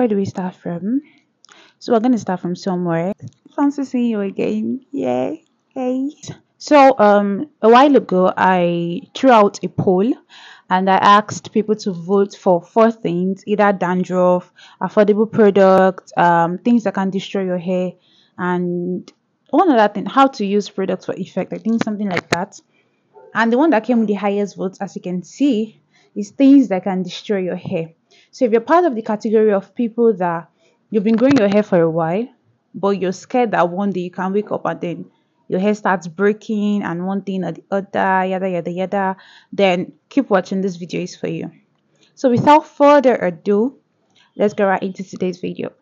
where do we start from? So we're going to start from somewhere. Fancy seeing you again. Yay. Hey. So um a while ago I threw out a poll and I asked people to vote for four things either dandruff, affordable products, um, things that can destroy your hair, and one other thing how to use products for effect. I think something like that. And the one that came with the highest votes, as you can see, is things that can destroy your hair. So if you're part of the category of people that you've been growing your hair for a while, but you're scared that one day you can wake up and then your hair starts breaking and one thing or the other, yada yada yada, then keep watching. This video is for you. So without further ado, let's get right into today's video.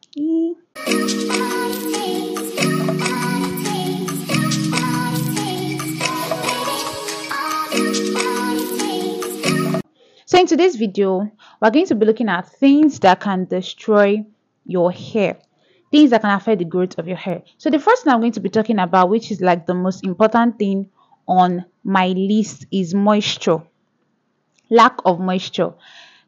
So in today's video, we're going to be looking at things that can destroy your hair things that can affect the growth of your hair. So the first thing I'm going to be talking about, which is like the most important thing on my list is moisture. Lack of moisture.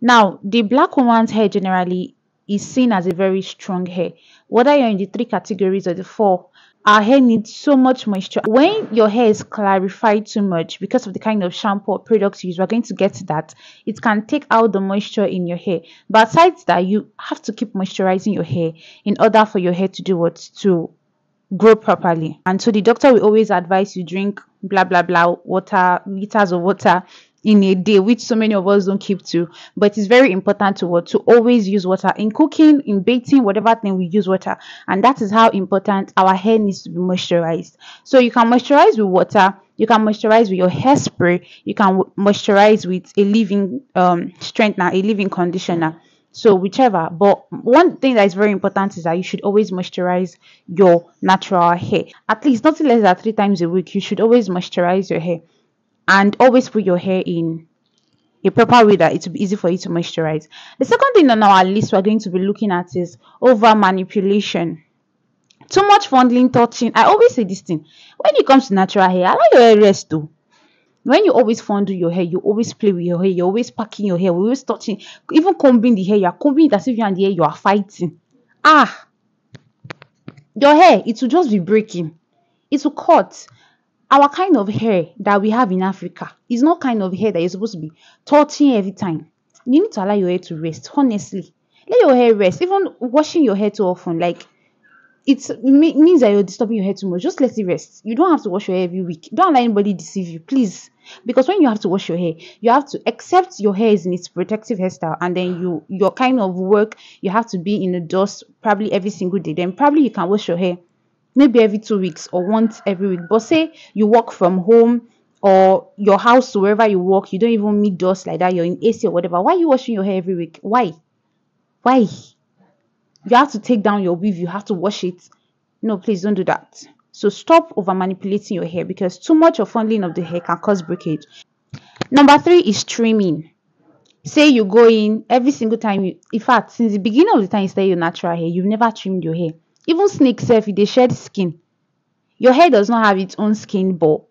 Now, the black woman's hair generally is seen as a very strong hair. Whether you're in the three categories or the four, our hair needs so much moisture. When your hair is clarified too much because of the kind of shampoo or products you use, we're going to get to that. It can take out the moisture in your hair. But besides that, you have to keep moisturizing your hair in order for your hair to do what? To grow properly. And so the doctor will always advise you drink blah blah blah water, liters of water in a day, which so many of us don't keep to. But it's very important to what to always use water in cooking, in baking whatever thing we use water, and that is how important our hair needs to be moisturized. So you can moisturize with water. You can moisturize with your hairspray. You can moisturize with a leave-in um, strengthener, a leave-in conditioner. So whichever. But one thing that is very important is that you should always moisturize your natural hair. At least not less than three times a week. You should always moisturize your hair and always put your hair in a proper way that it will be easy for you to moisturize. The second thing on our list we're going to be looking at is over manipulation. Too much fondling, touching. I always say this thing. When it comes to natural hair, I like your hair rest too. When you always fondle your hair, you always play with your hair, you're always packing your hair, we always touching, even combing the hair, you're combing it as if you're in the hair, you are fighting. Ah, your hair, it will just be breaking. It will cut our kind of hair that we have in Africa is not kind of hair that you're supposed to be touching every time. You need to allow your hair to rest, honestly. Let your hair rest. Even washing your hair too often, like it means that you're disturbing your hair too much. Just let it rest. You don't have to wash your hair every week. Don't let anybody deceive you, please. Because when you have to wash your hair, you have to accept your hair is in its protective hairstyle, and then you your kind of work you have to be in the dust probably every single day. Then probably you can wash your hair maybe every two weeks or once every week. But say you work from home or your house wherever you work, you don't even meet dust like that, you're in AC or whatever. Why are you washing your hair every week? Why? Why? You have to take down your weave, you have to wash it. No, please don't do that. So stop over manipulating your hair because too much of fondling of the hair can cause breakage. Number three is trimming. Say you go in every single time you in fact since the beginning of the time you start your natural hair, you've never trimmed your hair even snake self they shed skin. Your hair does not have its own skin but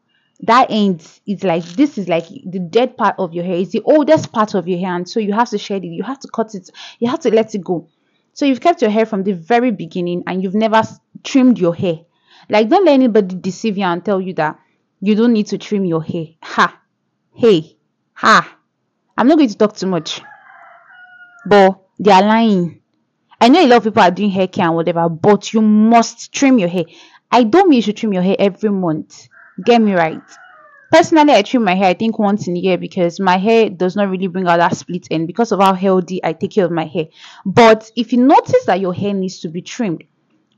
that end is like this is like the dead part of your hair. It's the oldest part of your hair and so you have to shed it. You have to cut it. You have to let it go. So you've kept your hair from the very beginning and you've never trimmed your hair. Like don't let anybody deceive you and tell you that you don't need to trim your hair. Ha! Hey! Ha! I'm not going to talk too much. But they are lying I know a lot of people are doing hair care and whatever, but you must trim your hair. I don't mean you should trim your hair every month. Get me right. Personally, I trim my hair I think once in a year because my hair does not really bring out that split end because of how healthy I take care of my hair. But if you notice that your hair needs to be trimmed,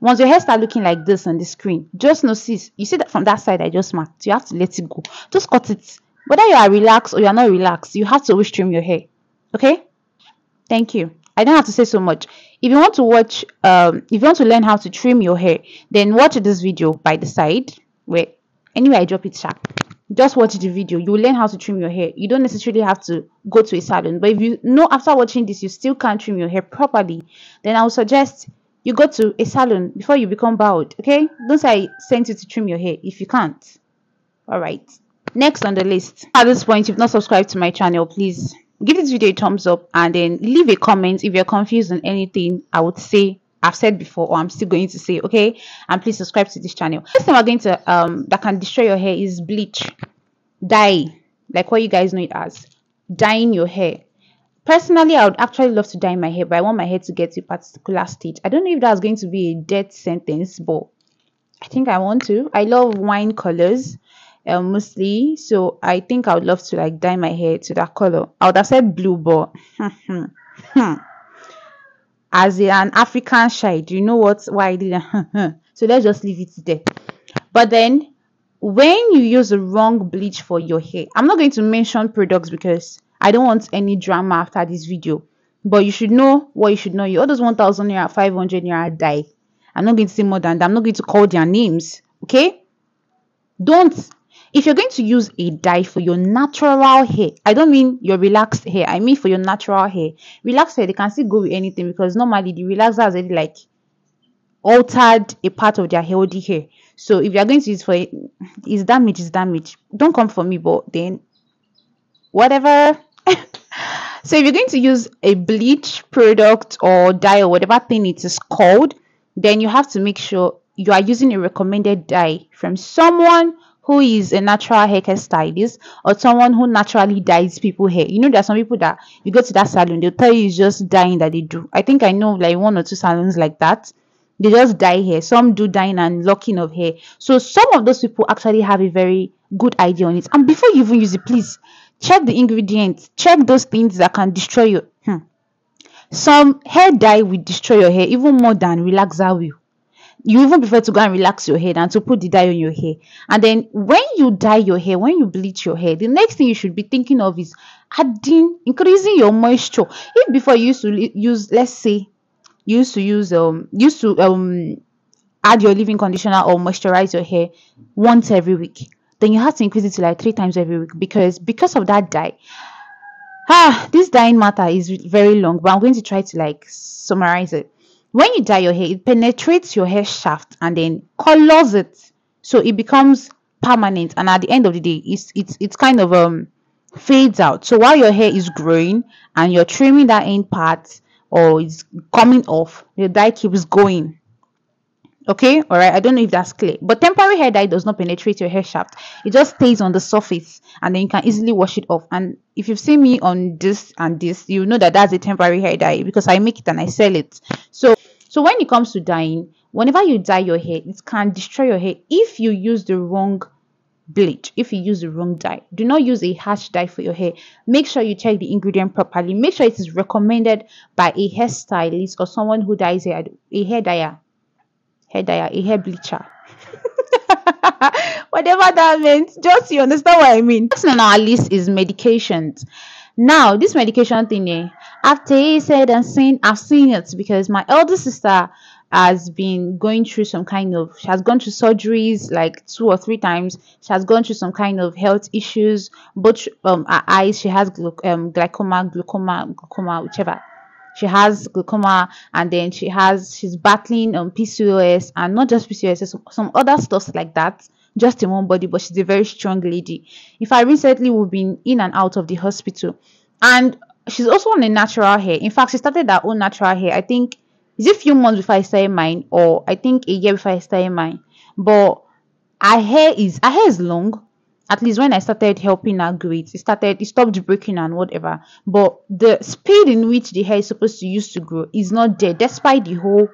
once your hair start looking like this on the screen, just notice. You see that from that side I just marked. You have to let it go. Just cut it. Whether you are relaxed or you are not relaxed, you have to always trim your hair. Okay? Thank you. I don't have to say so much. If you want to watch, um, if you want to learn how to trim your hair, then watch this video by the side. Wait, anyway, I drop it sharp. Just watch the video. You will learn how to trim your hair. You don't necessarily have to go to a salon. But if you know after watching this, you still can't trim your hair properly, then I would suggest you go to a salon before you become bald. Okay? Don't say I sent you to trim your hair if you can't. Alright. Next on the list. At this point, if you've not subscribed to my channel, please give this video a thumbs up and then leave a comment if you're confused on anything i would say I've said before or I'm still going to say, okay? And please subscribe to this channel. First thing we're going to um that can destroy your hair is bleach. Dye, like what you guys know it as. Dyeing your hair. Personally, I would actually love to dye my hair, but I want my hair to get to a particular stage. I don't know if that's going to be a death sentence, but I think I want to. I love wine colors um, mostly, so I think I would love to like dye my hair to that color. I would have said blue, but as an African child, you know what? Why I didn't. so let's just leave it there. But then when you use the wrong bleach for your hair, I'm not going to mention products because I don't want any drama after this video. But you should know what you should know. You those 1000 naira, 500 naira dye. I'm not going to say more than that. I'm not going to call their names. Okay? Don't if you're going to use a dye for your natural hair, I don't mean your relaxed hair, I mean for your natural hair. Relaxed hair, they can still go with anything because normally the relaxer has already like altered a part of their healthy hair. So if you're going to use for it, it's damage, it's damage. Don't come for me, but then whatever. so if you're going to use a bleach product or dye or whatever thing it is called, then you have to make sure you are using a recommended dye from someone who is a natural hair stylist or someone who naturally dyes people hair. You know, there are some people that you go to that salon, they'll tell you it's just dyeing that they do. I think I know like one or two salons like that. They just dye hair. Some do dyeing and locking of hair. So some of those people actually have a very good idea on it. And before you even use it, please check the ingredients. Check those things that can destroy your Hmm. Some hair dye will destroy your hair even more than relaxer will you even prefer to go and relax your hair than to put the dye on your hair. And then when you dye your hair, when you bleach your hair, the next thing you should be thinking of is adding, increasing your moisture. If before you used to use, let's say, you used to use um used to um add your leave-in conditioner or moisturize your hair once every week, then you have to increase it to like three times every week because because of that dye. Ah, this dyeing matter is very long, but I'm going to try to like summarize it when you dye your hair, it penetrates your hair shaft and then colors it. So it becomes permanent. And at the end of the day, it's it's it's kind of um fades out. So while your hair is growing and you're trimming that end part or it's coming off, the dye keeps going. Okay, all right. I don't know if that's clear, but temporary hair dye does not penetrate your hair shaft, it just stays on the surface and then you can easily wash it off. And if you've seen me on this and this, you know that that's a temporary hair dye because I make it and I sell it. So so when it comes to dyeing, whenever you dye your hair, it can destroy your hair if you use the wrong bleach if you use the wrong dye. Do not use a harsh dye for your hair. Make sure you check the ingredient properly. Make sure it is recommended by a hairstylist or someone who dyes hair a hair dyer hair dyer a hair bleacher. Whatever that means. Just you understand what i mean. Next on our list is medications. Now this medication thing eh, I've tasted and seen, I've seen it because my elder sister has been going through some kind of, she has gone through surgeries like two or three times. She has gone through some kind of health issues, both um, her eyes, she has um, glaucoma, glaucoma, glaucoma, whichever. She has glaucoma and then she has, she's battling um, PCOS and not just PCOS, some, some other stuff like that just in one body, but she's a very strong lady. In fact, recently we've been in and out of the hospital, and she's also on a natural hair. In fact, she started her own natural hair. I think is it a few months before I started mine, or I think a year before I started mine. But her hair is her hair is long. At least when I started helping her grow it, it started it stopped breaking and whatever. But the speed in which the hair is supposed to use to grow is not there, despite the whole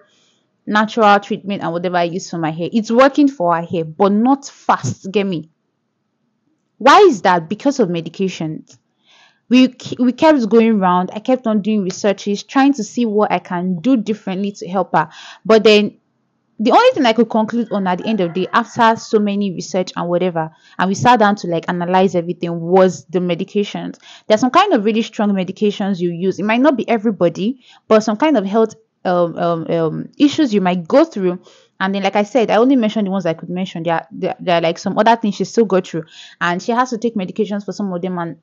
natural treatment and whatever I use for my hair. It's working for her hair, but not fast. Get me? Why is that? Because of medications we we kept going around i kept on doing researches trying to see what i can do differently to help her. But then the only thing i could conclude on at the end of the day after so many research and whatever and we sat down to like analyze everything was the medications. There's some kind of really strong medications you use. It might not be everybody but some kind of health um, um, um issues you might go through. And then like i said i only mentioned the ones i could mention. There, there, there are like some other things she still go through. And she has to take medications for some of them and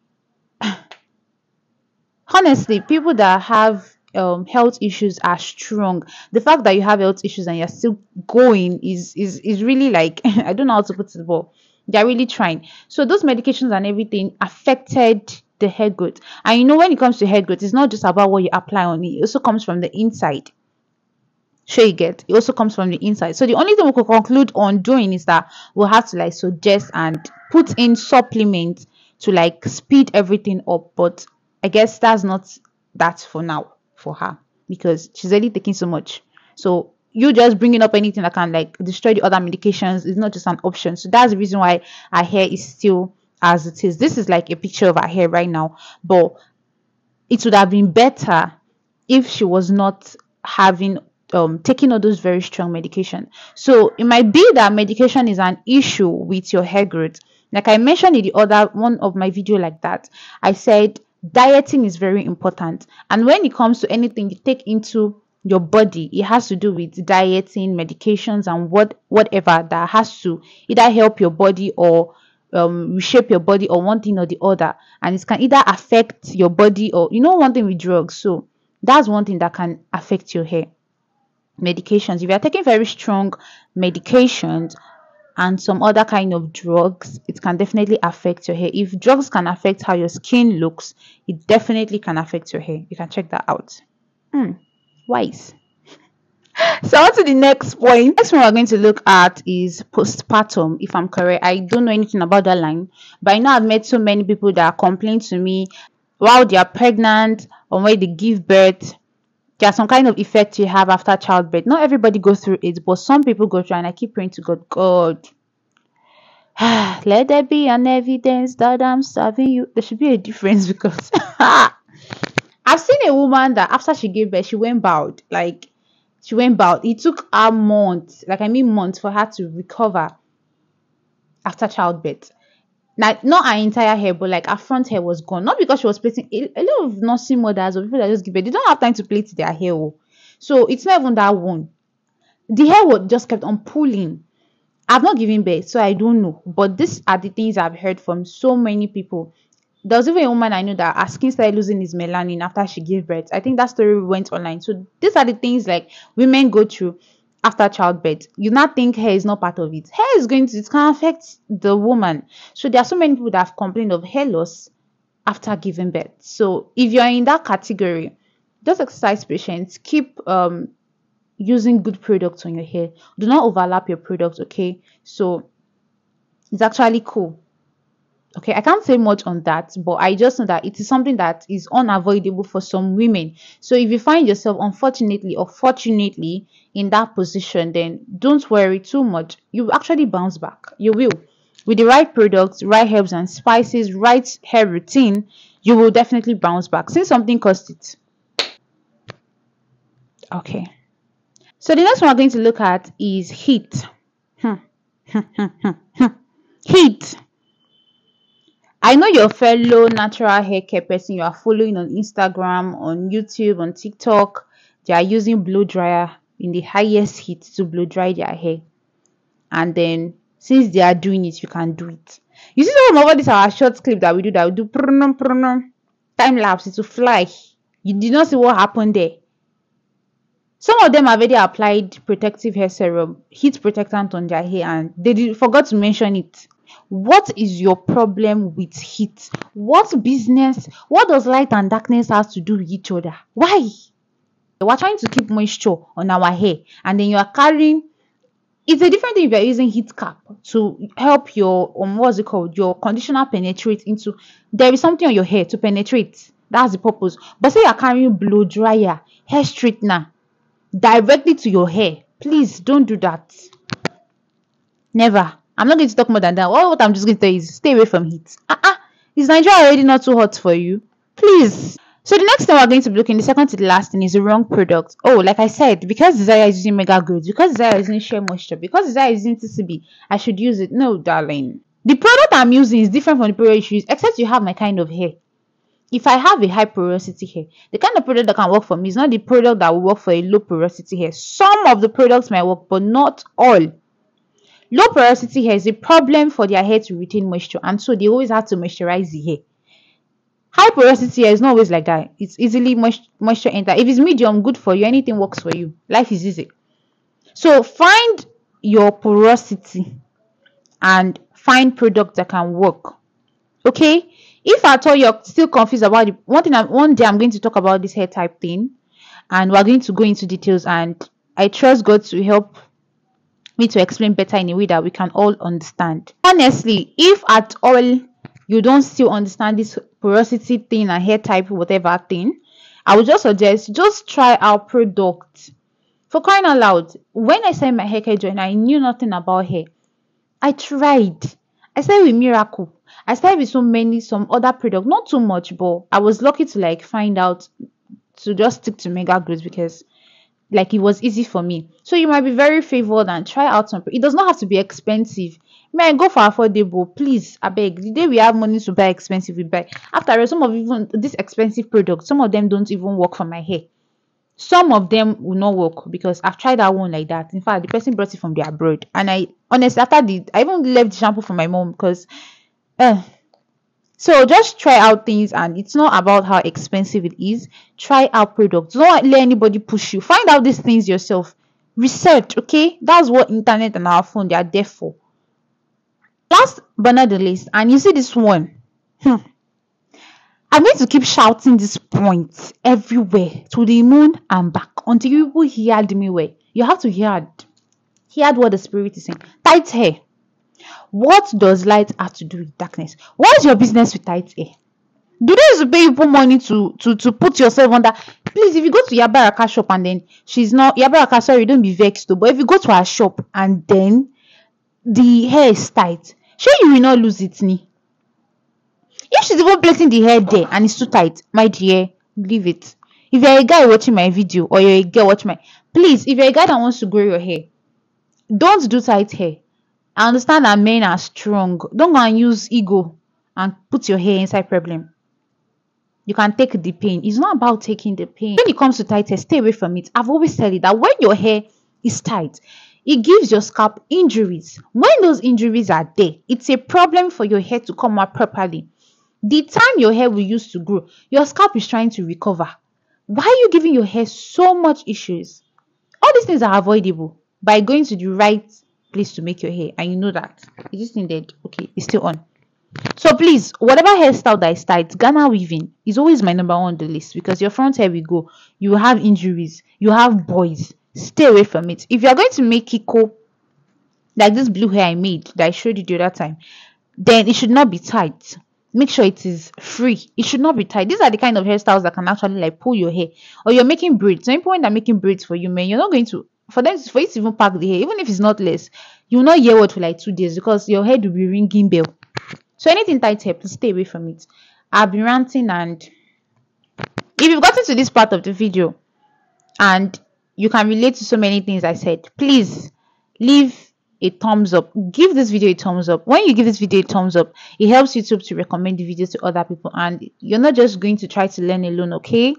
honestly, people that have um, health issues are strong. The fact that you have health issues and you're still going is is is really like I don't know how to put it, but they're really trying. So those medications and everything affected the hair growth. And you know, when it comes to hair growth, it's not just about what you apply on it, it also comes from the inside. Sure, you get it also comes from the inside. So the only thing we could conclude on doing is that we'll have to like suggest and put in supplements to like speed everything up. But I guess that's not that for now for her because she's already taking so much. So you just bringing up anything that can like destroy the other medications is not just an option. So that's the reason why her hair is still as it is. This is like a picture of her hair right now, but it would have been better if she was not having um taking all those very strong medication. So it might be that medication is an issue with your hair growth. Like I mentioned in the other one of my video like that, I said dieting is very important. And when it comes to anything you take into your body, it has to do with dieting, medications, and what whatever that has to either help your body or um reshape your body or one thing or the other. And it can either affect your body or you know one thing with drugs. So that's one thing that can affect your hair. Medications. If you are taking very strong medications and some other kind of drugs it can definitely affect your hair. If drugs can affect how your skin looks it definitely can affect your hair. You can check that out. Hmm wise. So on to the next point. Next one we're going to look at is postpartum if i'm correct. I don't know anything about that line but i know i've met so many people that complain to me while they are pregnant or when they give birth there's some kind of effect you have after childbirth not everybody goes through it but some people go through and i keep praying to god god let there be an evidence that i'm serving you there should be a difference because i've seen a woman that after she gave birth she went bald like she went bald. It took her months, like I mean months, for her to recover after childbirth. Like not her entire hair, but like her front hair was gone. Not because she was plaiting. A, lot of nursing mothers or people that just give birth, they don't have time to plait their hair. Oh. So it's not even that one. The hair would just kept on pulling. I've not given birth, so I don't know. But these are the things I've heard from so many people there was even a woman I know that her skin started losing its melanin after she gave birth. I think that story went online. So these are the things like women go through after childbirth. You not think hair is not part of it. Hair is going to it can affect the woman. So there are so many people that have complained of hair loss after giving birth. So if you're in that category, just exercise patience. Keep um using good products on your hair. Do not overlap your products, okay? So it's actually cool okay i can't say much on that but i just know that it is something that is unavoidable for some women. So if you find yourself unfortunately or fortunately in that position then don't worry too much. You actually bounce back. You will. With the right products right herbs and spices right hair routine you will definitely bounce back. Since something cost it okay. So the next one we're going to look at is heat. Hmm. heat I know your fellow natural hair care person you are following on Instagram, on YouTube, on TikTok. They are using blow dryer in the highest heat to blow dry their hair. And then since they are doing it, you can do it. You see some of these our short clip that we do that we do time lapse to fly. You did not see what happened there. Some of them have already applied protective hair serum, heat protectant on their hair, and they did, forgot to mention it. What is your problem with heat? What business? What does light and darkness have to do with each other? Why? We're trying to keep moisture on our hair, and then you are carrying. It's a different thing if you're using heat cap to help your um what's it called your conditioner penetrate into. There is something on your hair to penetrate. That's the purpose. But say you're carrying blow dryer, hair straightener directly to your hair. Please don't do that. Never. I'm not going to talk more than that. All what I'm just going to tell you is stay away from heat. Ah, uh-uh. is Nigeria already not too hot for you? Please. So the next thing we're going to be looking, the second to the last thing is the wrong product. Oh, like I said, because Desire is using Mega Growth, because Desire is using Shea Moisture, because Desire is using TCB, I should use it. No, darling. The product I'm using is different from the product you use, except you have my kind of hair. If I have a high porosity hair, the kind of product that can work for me is not the product that will work for a low porosity hair. Some of the products might work, but not all. Low porosity hair is a problem for their hair to retain moisture, and so they always have to moisturize the hair. High porosity hair is not always like that. It's easily moisture enter. If it's medium, good for you. Anything works for you. Life is easy. So find your porosity and find products that can work. Okay? if at all you're still confused about it one thing I, one day i'm going to talk about this hair type thing and we're going to go into details and i trust god to help me to explain better in a way that we can all understand. Honestly if at all you don't still understand this porosity thing and hair type whatever thing i would just suggest just try our product. For crying out loud when i started my hair journey i knew nothing about hair. I tried. I started with miracle. I started with so many some other products, not too much, but I was lucky to like find out to just stick to Mega Growth because like it was easy for me. So you might be very favored and try out some. It does not have to be expensive. May I go for affordable, please. I beg. The day we have money to buy expensive, we buy. After all, some of even these expensive products, some of them don't even work for my hair. Some of them will not work because I've tried that one like that. In fact, the person brought it from the abroad, and I honestly after the I even left the shampoo for my mom because uh, so just try out things and it's not about how expensive it is. Try out products. Don't let anybody push you. Find out these things yourself. Research, okay? That's what internet and our phone they are there for. Last but not the least, and you see this one. Hmm. I'm going to keep shouting this point everywhere to the moon and back until people hear me well. You have to hear hear what the spirit is saying. Tight hair what does light have to do with darkness? What is your business with tight hair? Do to pay people money to to to put yourself under? Please, if you go to Yabaraka shop and then she's not Yabaraka, sorry, don't be vexed though. But if you go to her shop and then the hair is tight, sure you will not lose it, ni. If she's even placing the hair there and it's too tight, my dear, leave it. If you're a guy watching my video or you're a girl watching my, please, if you're a guy that wants to grow your hair, don't do tight hair. I understand that men are strong. Don't go and use ego and put your hair inside problem. You can take the pain. It's not about taking the pain. When it comes to tightness, stay away from it. I've always said it that when your hair is tight, it gives your scalp injuries. When those injuries are there, it's a problem for your hair to come out properly. The time your hair will use to grow, your scalp is trying to recover. Why are you giving your hair so much issues? All these things are avoidable by going to the right place to make your hair and you know that it is needed okay it's still on. So please whatever hairstyle that is tight ghana weaving is always my number one on the list because your front hair will go you have injuries you have boys stay away from it. If you are going to make kiko like this blue hair i made that i showed you the other time then it should not be tight. Make sure it is free. It should not be tight. These are the kind of hairstyles that can actually like pull your hair or you're making braids. So people when they're making braids for you man you're not going to for them for you to even pack the hair, even if it's not less, you will not hear what for like two days because your head will be ringing bell. So anything tight hair, please stay away from it. I've been ranting and if you've gotten to this part of the video and you can relate to so many things I said, please leave a thumbs up. Give this video a thumbs up. When you give this video a thumbs up, it helps YouTube to recommend the video to other people and you're not just going to try to learn alone, okay?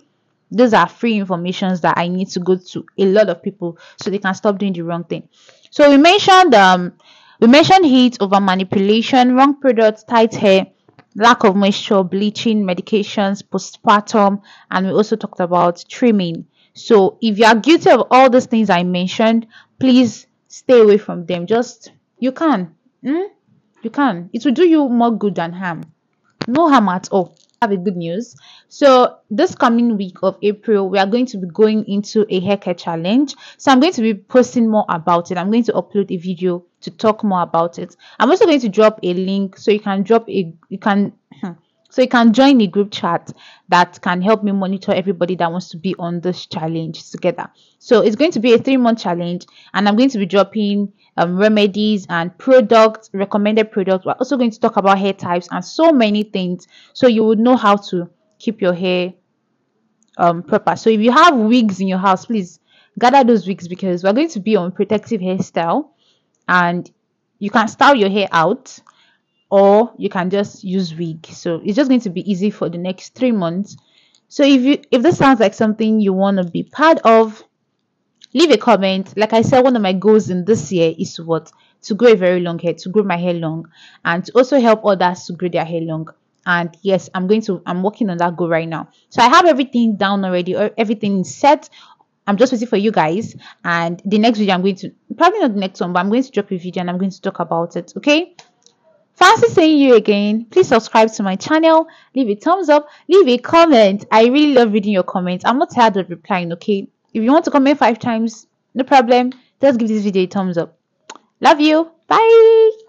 Those are free informations that I need to go to a lot of people so they can stop doing the wrong thing. So we mentioned um we mentioned heat over manipulation, wrong products, tight hair, lack of moisture, bleaching, medications, postpartum, and we also talked about trimming. So if you are guilty of all those things I mentioned, please stay away from them. Just you can. Mm? You can. It will do you more good than harm. No harm at all have a good news. So this coming week of April, we are going to be going into a hair care challenge. So I'm going to be posting more about it. I'm going to upload a video to talk more about it. I'm also going to drop a link so you can drop a you can so you can join a group chat that can help me monitor everybody that wants to be on this challenge together. So it's going to be a three month challenge, and I'm going to be dropping um, remedies and products, recommended products. We're also going to talk about hair types and so many things, so you would know how to keep your hair um proper. So if you have wigs in your house, please gather those wigs because we're going to be on protective hairstyle, and you can style your hair out or you can just use wig. So it's just going to be easy for the next three months. So if you if this sounds like something you want to be part of leave a comment. Like i said one of my goals in this year is what? To grow a very long hair to grow my hair long and to also help others to grow their hair long. And yes i'm going to i'm working on that goal right now. So i have everything down already or everything set. I'm just waiting for you guys. And the next video i'm going to probably not the next one but i'm going to drop a video and i'm going to talk about it okay Fancy seeing you again. Please subscribe to my channel, leave a thumbs up, leave a comment. I really love reading your comments. I'm not tired of replying, okay? If you want to comment five times, no problem. Just give this video a thumbs up. Love you. Bye.